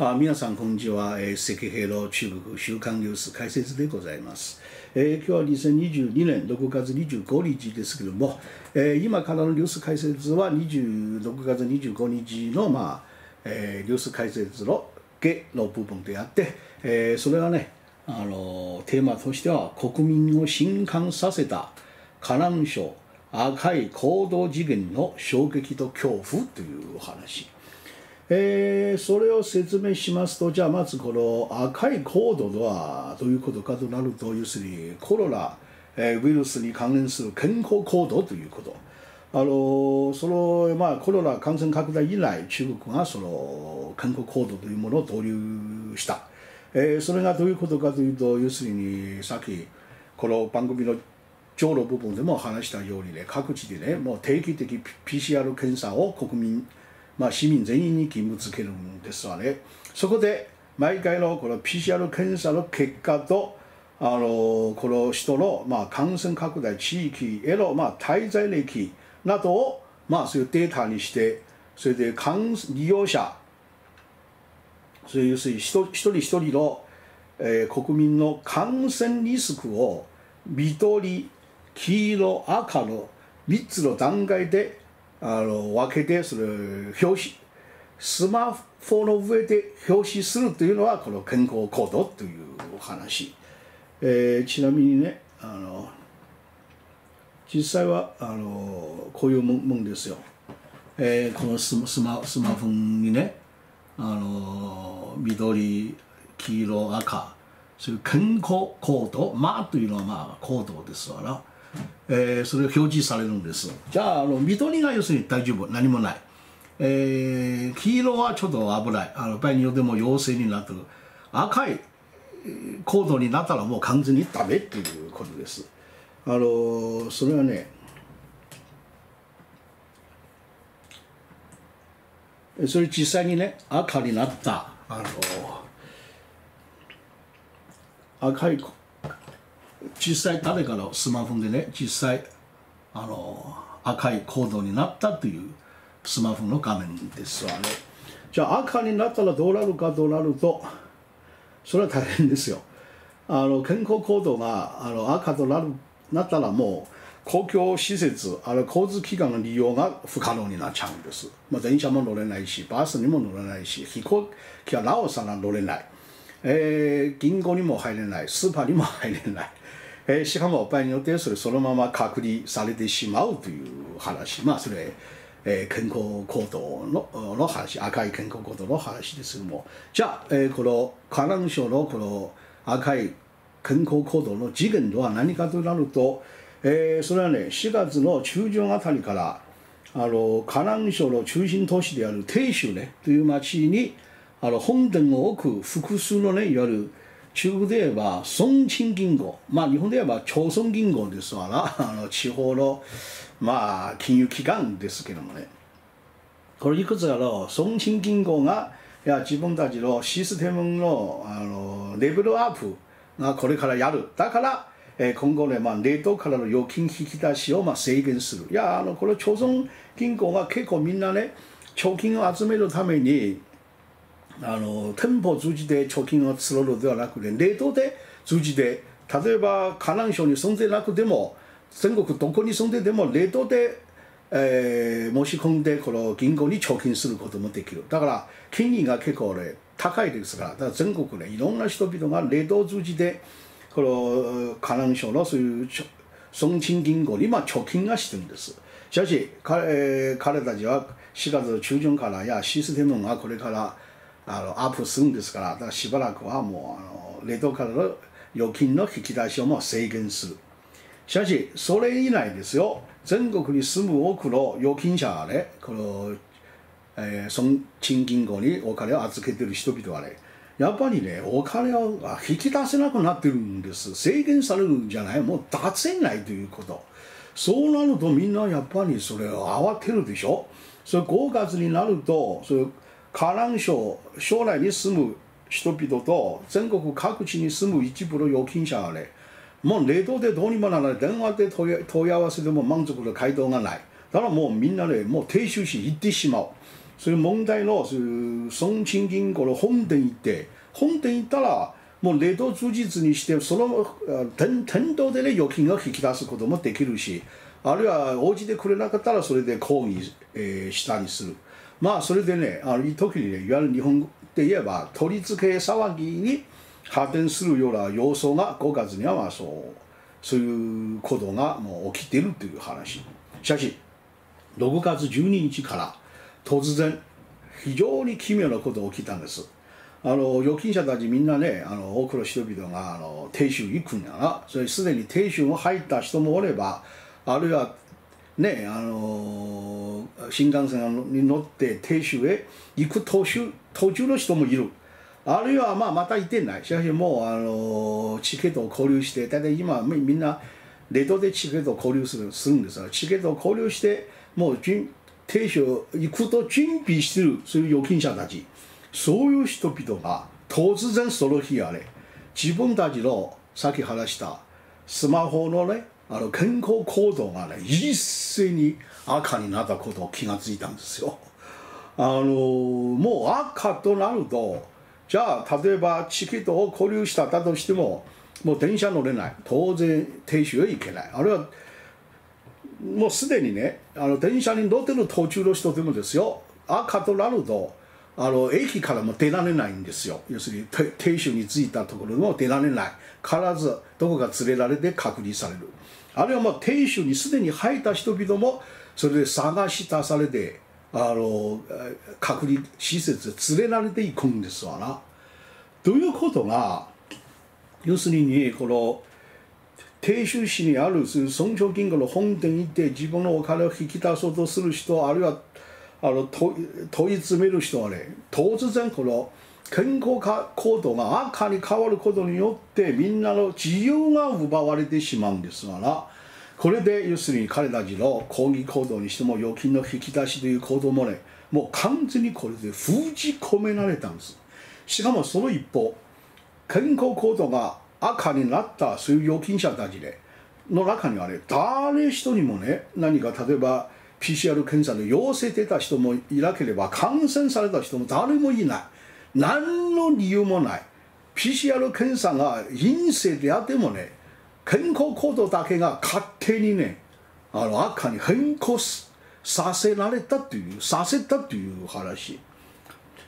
あ皆さんこんにちは、えー、赤平の中国週刊ニュース解説でございます、えー、今日は2022年6月25日ですけれども、えー、今からのニュース解説は26月25日の、まあえー、ニュース解説の下の部分であって、えー、それはねあのテーマとしては国民を震撼させた河南省赤い行動次元の衝撃と恐怖というお話。えー、それを説明しますとじゃあまずこの赤いコードはどういうことかとなると要するにコロナ、えー、ウイルスに関連する健康コードということ。あのその、まあ、コロナ感染拡大以来中国がその健康コードというものを導入した、えー、それがどういうことかというと要するにさっきこの番組の上の部分でも話したようにね各地でねもう定期的 PCR 検査を国民まあ、市民全員に義務付けるんですわね。そこで毎回のこの PCR 検査の結果とあのこの人の、まあ、感染拡大地域への、まあ、滞在歴などを、まあ、そういうデータにしてそれで利用者そういう一人一人の、えー、国民の感染リスクを緑黄色赤の3つの段階であの分けてそれ表示スマホの上で表示するというのはこの健康コードというお話、えー、ちなみにねあの実際はあのこういうもんですよ、えー、このスマスマホにねあの緑黄色赤そういう健康コード「まあ」というのはまあコードですわな。えー、それが表示されるんです。じゃああの緑が要するに大丈夫。何もない、えー、黄色はちょっと危ない。あの場合によっても陽性になってる。赤いコードになったらもう完全にダメっていうことです。あのそれはねそれ実際にね赤になった。あの赤い実際誰かのスマホでね実際あの赤いコードになったというスマホの画面ですわね。じゃあ赤になったらどうなるかとなるとそれは大変ですよ。あの健康コードがあの赤となるなったらもう公共施設ある交通機関の利用が不可能になっちゃうんです、まあ、電車も乗れないしバスにも乗れないし飛行機はなおさら乗れない、えー、銀行にも入れない。スーパーにも入れない。えー、しかも場合によってそれそのまま隔離されてしまうという話まあそれ、えー、健康行動のの話赤い健康行動の話ですけどもじゃあ、えー、この河南省のこの赤い健康行動の次元とは何かとなると、えー、それはね4月の中旬あたりからあの河南省の中心都市である鄭州ねという町にあの本殿を置く複数のねいわゆる中国で言えば孫陳銀行。まあ日本で言えば朝鮮銀行ですわな。あの地方のまあ金融機関ですけどもね。これいくつかの孫陳銀行がいや自分たちのシステムのあのレベルアップがこれからやる。だからえ今後ね、まあ、冷凍からの預金引き出しをまあ制限する。いや、あのこの朝鮮銀行が結構みんなね、貯金を集めるために、あの店舗通じて貯金を募るではなくて冷凍で通じて例えば河南省に住んでなくても全国どこに住んででも冷凍で、えー、申し込んでこの銀行に貯金することもできる。だから金利が結構ね高いですからだから全国ねいろんな人々が冷凍通じてこの河南省のそういう孫陳銀行に今貯金がしてるんです。しかし彼彼たちは4月中旬からやシステムがこれからあのアップするんですからだからしばらくはもうあの冷凍からの預金の引き出しをもう制限する。しかしそれ以内ですよ。全国に住む多くの預金者がねこの、えー、孫賃銀行にお金を預けてる人々はねやっぱりねお金を引き出せなくなってるんです。制限されるんじゃない。もう出せないということ。そうなるとみんなやっぱりそれを慌てるでしょ。それ5月になるとそれ河南省将来に住む人々と全国各地に住む一部の預金者はねもう冷凍でどうにもならない電話で問い合わせでも満足の回答がない。だからもうみんなねもう停止し行ってしまう。そういう問題のそういう孫賃銀行の本店行って本店行ったらもう冷凍通実にしてその店店頭でね預金を引き出すこともできるしあるいは応じてくれなかったらそれで抗議、えー、したりする。まあそれでねあの時にねいわゆる日本で言えば取り付け騒ぎに発展するような要素が5月にはまあそう。そういうことがもう起きてるという話。しかし6月12日から突然非常に奇妙なことが起きたんです。あの預金者たちみんなねあの多くの人々があの定州行くんやがそれすでに定州を入った人もおればあるいはねあの新幹線に乗って定州へ行く途中途中の人もいる。あるいはまあまた行ってない。しかしもうあのチケットを購入して大体今みんなレートでチケットを購入するするんですがチケットを購入してもう停止行くと準備してるそういう預金者たち。そういう人々が突然その日あれ自分たちのさっき話したスマホのねあの健康行動がね一斉に赤になったことを気がついたんですよ。あのもう赤となるとじゃあ例えばチケットを購入しただとしてももう電車乗れない。当然停止へ行けない。あるいはもうすでにねあの電車に乗ってる途中の人でもですよ。赤となるとあの駅からも出られないんですよ。要するに停止に着いたところも出られない。必ずどこか連れられて隔離される。あるいはもう停止にすでに入った人々もそれで探し出されてあの隔離施設へ連れられていくんですわな。ということが要するにこの鄭州市にある孫長銀行の本店に行って自分のお金を引き出そうとする人あるいはあの問い詰める人はね突然この健康行動が赤に変わることによってみんなの自由が奪われてしまうんですがなこれで要するに彼たちの抗議行動にしても預金の引き出しという行動もねもう完全にこれで封じ込められたんです。しかもその一方健康行動が赤になったそういう預金者たちでの中にはね誰一人もね何か例えば PCR 検査で陽性出た人もいなければ感染された人も誰もいない。何の理由もない。PCR 検査が陰性であってもね健康行動だけが勝手にねあの赤に変更させられたというさせたという話。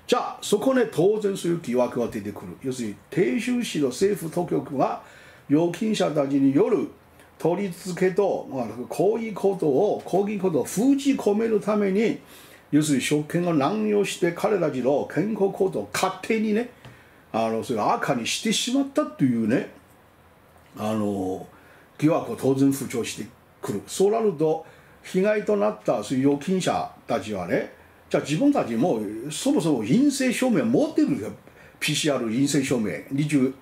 じゃあそこで当然そういう疑惑が出てくる。要するに鄭州市の政府当局が預金者たちによる取り付けと、まあ、抗議行動を抗議行動を封じ込めるために要するに職権を乱用して彼たちの健康行動を勝手にねあのそれ赤にしてしまったというねあの疑惑を当然浮上してくる。そうなると被害となったそういう預金者たちはねじゃあ自分たちもそもそも陰性証明持ってるよ。PCR 陰性証明20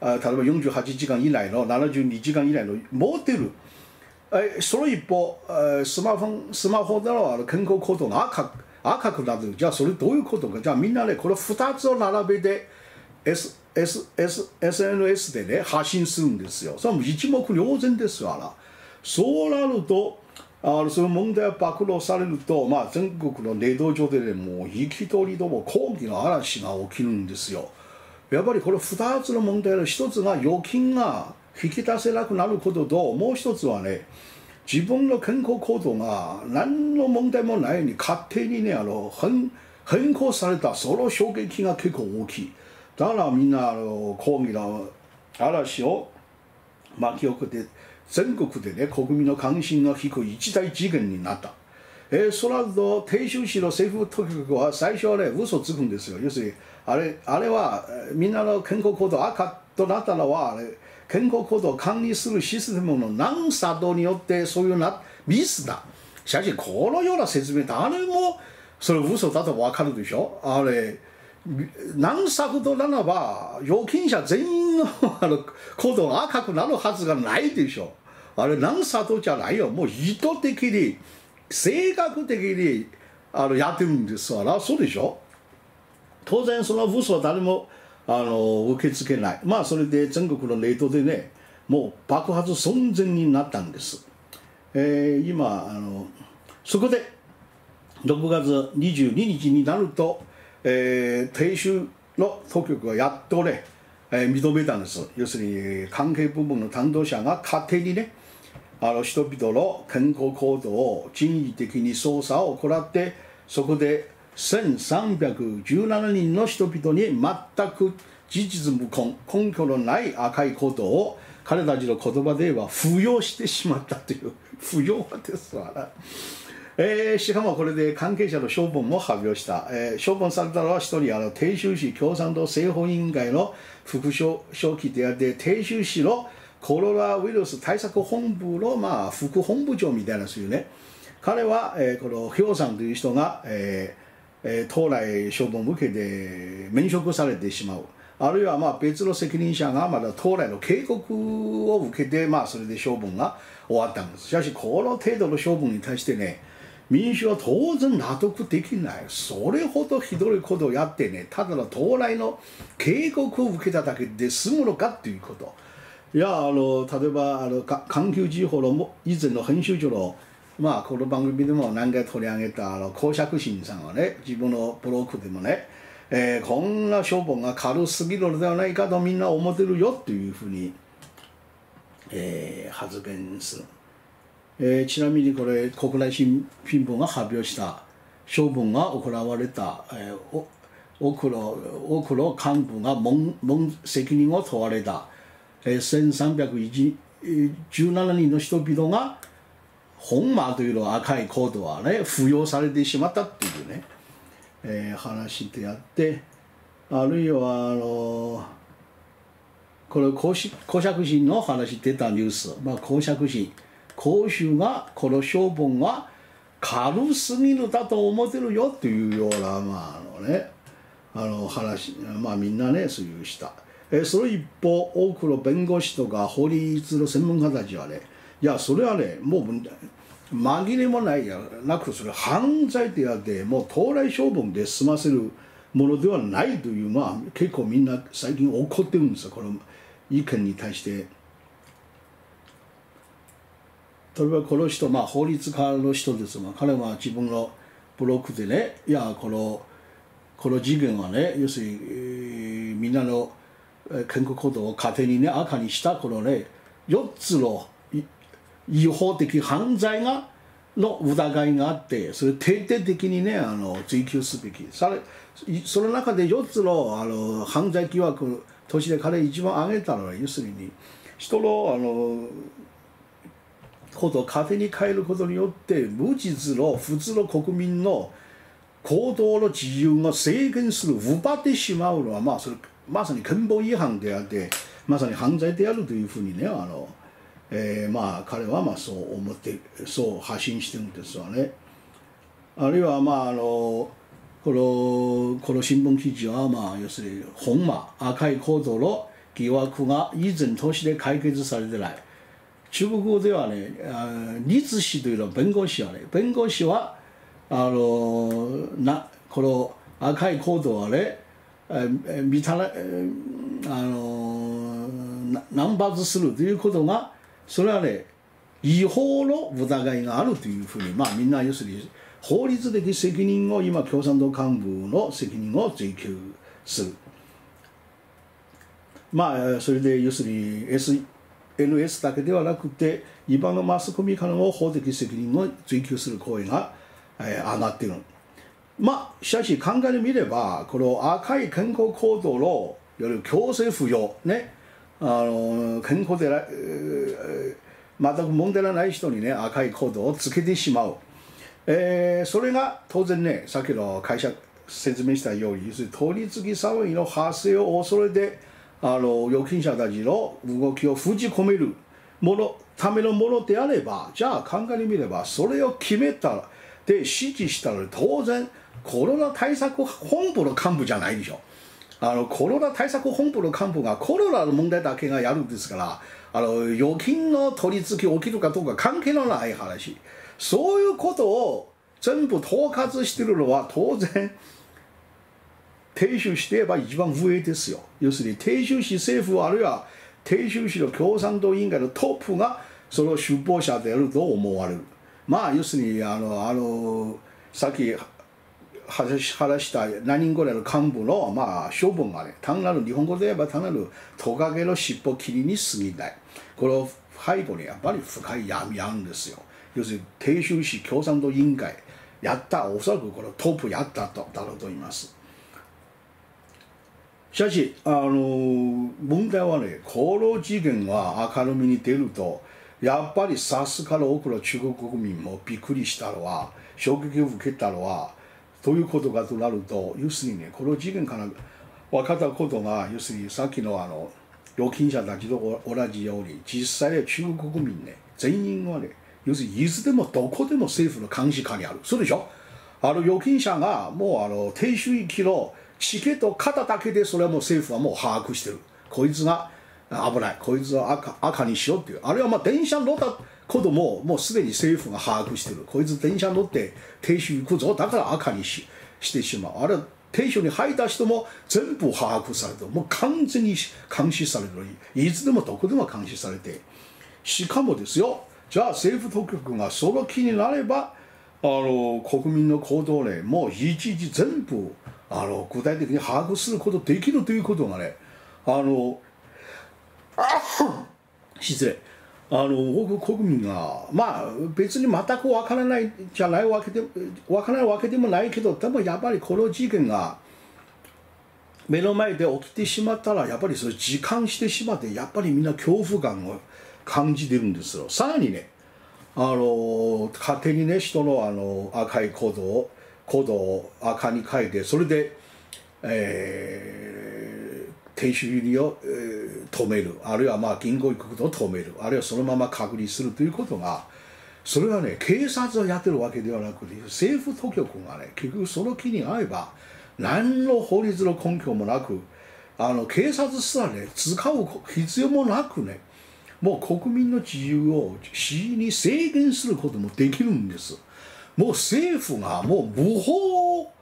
あ例えば48時間以内の72時間以内の持ってる。えその一方スマホスマホでの健康行動が赤赤くなるじゃあそれどういうことか。じゃあみんなねこれ2つを並べて S S S SNS でね発信するんですよ。それも一目瞭然ですから。そうなるとあのその問題が暴露されると、まあ、全国のネット上で、ね、もう行き通りとも抗議の嵐が起きるんですよ。やっぱりこれ2つの問題の1つが預金が引き出せなくなることともう1つはね自分の健康行動が何の問題もないように勝手にねあの変変更されたその衝撃が結構大きい。だからみんなあの抗議の嵐を巻き起こって全国でね国民の関心が低い一大事件になった。えー、その後鄭州市の政府当局は最初はね嘘つくんですよ。要するにあれあれはみんなの健康行動赤となったのはあれ健康行動を管理するシステムの難作動によってそういうなミスだ。しかしこのような説明誰もそれ嘘だと分かるでしょ？あれ何作とならば預金者全員のあの行動が赤くなるはずがないでしょ。あれ何作じゃないよ。もう意図的に性格的にあのやってるんですからそうでしょ？当然その嘘は誰もあの受け付けない。まあそれで全国のネットでねもう爆発寸前になったんです、えー、今あのそこで6月22日になると、えー、停州の当局がやっとね、えー、認めたんです。要するに関係部門の担当者が勝手にねあの人々の健康行動を人為的に捜査を行ってそこで1317人の人々に全く事実無根根拠のない赤いことを彼たちの言葉では扶養してしまったという 扶養ですわな。えー、しかもこれで関係者の処分も発表した、えー、処分されたのは一人あの鄭州市共産党政法委員会の副書記であって鄭州市のコロナウイルス対策本部の、まあ、副本部長みたいなそういうね彼は、えー、この氷さんという人が、えーえー、党内処分を受けて免職されてしまう。あるいはまあ別の責任者がまだ党内の警告を受けて、まあ、それで処分が終わったんです。しかしこの程度の処分に対してね民主は当然納得できない。それほどひどいことをやってねただの党内の警告を受けただけで済むのかっていうこと。いやあの例えばあの環球時報の以前の編集長のまあこの番組でも何回取り上げたあの公爵心さんはね自分のブログでもね、えー、こんな処分が軽すぎるのではないかとみんな思ってるよっていうふうに、えー、発言する、えー、ちなみにこれ国内新聞が発表した処分が行われた、えー、多くの多くの幹部が問責任を問われた。1317人の人々が本間というの赤いコードはね扶養されてしまったっていうね、えー、話であってあるいはあのこれ公爵人の話出たニュース、まあ、公爵人公衆がこの処分は軽すぎるだと思ってるよっていうようなまああのねあの話まあみんなねそういうした。えその一方多くの弁護士とか法律の専門家たちはねいやそれはねもう紛れもないやなくそれ犯罪であってもう当来処分で済ませるものではないというまあ結構みんな最近怒ってるんですよこの意見に対して。例えばこの人、まあ、法律家の人ですが彼は自分のブログでねいやこのこの事件はね要するに、えー、みんなの健康行動を家庭にね赤にしたこのね4つの違法的犯罪がの疑いがあってそれ徹底的にねあの追及すべき。それその中で4つのあの犯罪疑惑として彼一番挙げたのは要するに人のあのことを家庭に変えることによって無実の普通の国民の行動の自由が制限する奪ってしまうのはまあそれまさに憲法違反であってまさに犯罪であるというふうにねあの、えー、まあ彼はまあそう思ってそう発信してるんですわね。あるいはまああのこのこの新聞記事はまあ要するに本間赤いコードの疑惑が以前として解決されてない。中国語ではね、律師というのは弁護士はね、弁護士はあのなこの赤いコードはね、見たらあの難罰するということがそれはね違法の疑いがあるというふうにまあみんな要するに法律的責任を今共産党幹部の責任を追及するまあそれで要するに SNS だけではなくて一般のマスコミからの法的責任を追及する声が、えー、上がっている。まあしかし考えてみればこの赤い健康行動のいわゆる強制扶養ねあの健康で全く問題のない人にね赤いコードをつけてしまう、えー、それが当然ねさっきの会社説明したように通り過ぎ騒ぎの発生を恐れてあの預金者たちの動きを封じ込めるものためのものであればじゃあ考えてみればそれを決めたで指示したら当然コロナ対策本部の幹部じゃないでしょ。あのコロナ対策本部の幹部がコロナの問題だけがやるんですからあの預金の取り付け起きるかどうか関係のない話。そういうことを全部統括しているのは当然鄭州市で言えば一番上ですよ。要するに鄭州市政府あるいは鄭州市の共産党委員会のトップがその首謀者であると思われる。まあ要するにあのあのさっき話した何人ぐらいの幹部の、まあ、処分がね単なる日本語で言えば単なるトカゲの尻尾切りに過ぎない。この背後にやっぱり深い闇あるんですよ。要するに鄭州市共産党委員会やったおそらくこのトップやったとだろうと思います。しかしあの問題はねこの事件が明るみに出るとやっぱりさすがの多くの中国国民もびっくりしたのは衝撃を受けたのはどういうことかとなると要するにねこの事件から分かったことが要するにさっきのあの預金者たちと同じように実際は中国国民ね全員はね要するにいつでもどこでも政府の監視下にある。そうでしょ？あの預金者がもうあの低収益のチケットを買っただけでそれはもう政府はもう把握してる。こいつが危ない。こいつは赤赤にしようっていう。あるいはまあ電車乗ったことももうすでに政府が把握してる。こいつ電車乗って停止行くぞ。だから赤にししてしまう。あれ停止に入った人も全部把握されてもう完全に監視される。いつでもどこでも監視されて。しかもですよじゃあ政府当局がその気になればあの国民の行動をねもういちいち全部あの具体的に把握することできるということがねあの失礼。あの僕国民がまあ別に全くわからないじゃないわけでわからないわけでもないけどでもやっぱりこの事件が目の前で起きてしまったらやっぱりそれ時間してしまってやっぱりみんな恐怖感を感じてるんですよ。さらにねあの勝手にね人のあの赤いコードをコードを赤に書いてそれで、えー、停止入りを、えー、止める。あるいはまあ銀行行くことを止める。あるいはそのまま隔離するということがそれはね警察をやってるわけではなくて政府当局がね結局その気に合えば何の法律の根拠もなくあの警察すらね使う必要もなくねもう国民の自由を恣意に制限することもできるんです。もう政府がもう無法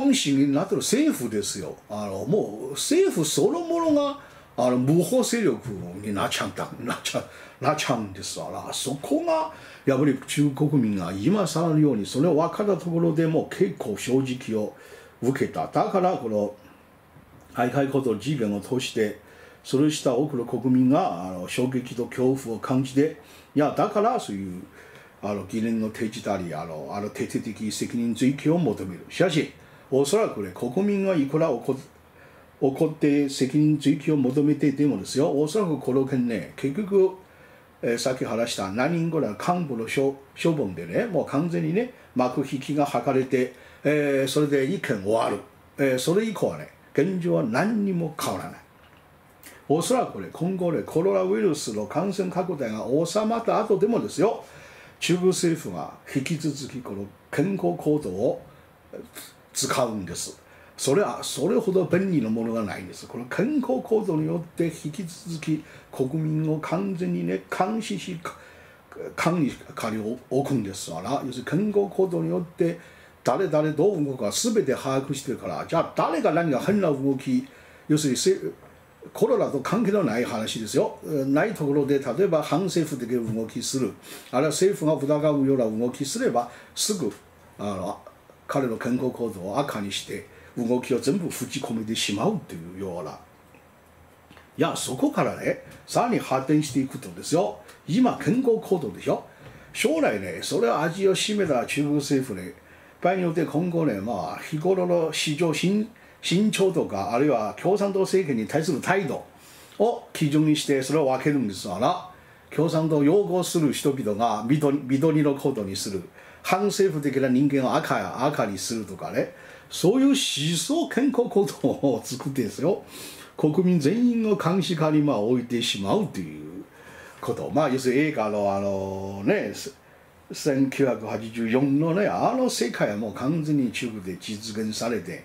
分子になってる政府ですよあのもう政府そのものがあの無法勢力になっちゃったなっちゃなっちゃうんですからそこがやっぱり中国民が今更のようにそれを分かったところでも結構正直を受けただからこの徘徊こと事件を通してそれした多くの国民があの衝撃と恐怖を感じていやだからそういうあの疑念の提示たりあのあの徹底的責任追及を求めるしかしおそらくね国民がいくら怒って責任追及を求めていてもですよ。おそらくこの件ね結局、えー、さっき話した何人ぐらい幹部の処処分でねもう完全にね幕引きが図れて、えー、それで意見終わる、えー、それ以降はね現状は何にも変わらない。おそらくね今後ねコロナウイルスの感染拡大が収まった後でもですよ中国政府が引き続きこの健康コードを使うんです。それはそれほど便利なものがないんです。この健康コードによって引き続き国民を完全にね監視し管理下に置くんですから要するに健康コードによって誰々どう動くか全て把握してるからじゃあ誰が何が変な動き要するにコロナと関係のない話ですよ。ないところで例えば反政府的な動きする。あるいは政府が疑うような動きすればすぐあの彼の健康行動を赤にして動きを全部吹き込めてしまうというような。いやそこからねさらに発展していくとですよ。今健康行動でしょ。将来ねそれを味を占めた中国政府ね場合によって今後ねまあ日頃の市場新慎重とかあるいは共産党政権に対する態度を基準にしてそれを分けるんですから共産党を擁護する人々が緑緑のコードにする。反政府的な人間を赤や赤にするとかね。そういう思想健康行動を作ってですよ。国民全員の監視下にまあ置いてしまうということ。まあ要するに映画のあのね1984のねあの世界はもう完全に中国で実現されて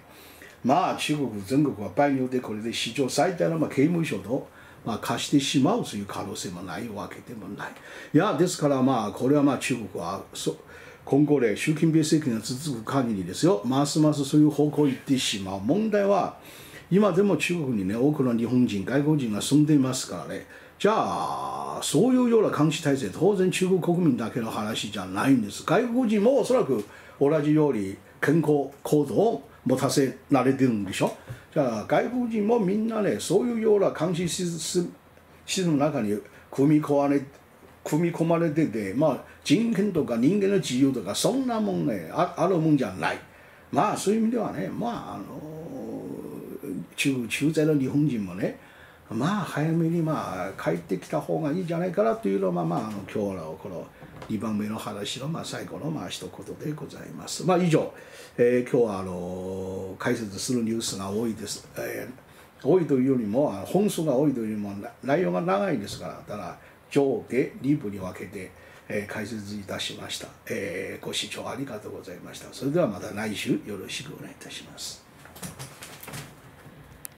まあ中国全国は場合によってこれで史上最大のまあ刑務所とまあ貸してしまうという可能性もないわけでもない。いやですからまあこれはまあ中国はそ今後で習近平政権が続く限りですよ。ますますそういう方向に行ってしまう。問題は今でも中国にね多くの日本人外国人が住んでいますからね。じゃあそういうような監視体制当然中国国民だけの話じゃないんです。外国人もおそらく同じように健康行動を持たせ慣れてるんでしょ。じゃあ外国人もみんなねそういうような監視システムの中に組み込まれ組み込まれてて、まあ、人権とか人間の自由とかそんなもんねああるもんじゃないまあそういう意味ではねまああの中中在の日本人もねまあ早めにまあ帰ってきた方がいいんじゃないかなというのはまああの今日のこの2番目の話のまあ最後のまあ一言でございます。まあ以上、えー、今日はあの解説するニュースが多いです。えー、多いというよりも本数が多いというよりも内容が長いですからただ上下2部に分けて、えー、解説いたしました、えー、ご視聴ありがとうございました。それではまた来週よろしくお願いいたします。